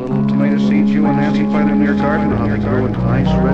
little tomato seeds you and Nancy planted in your garden, how they grow into nice red,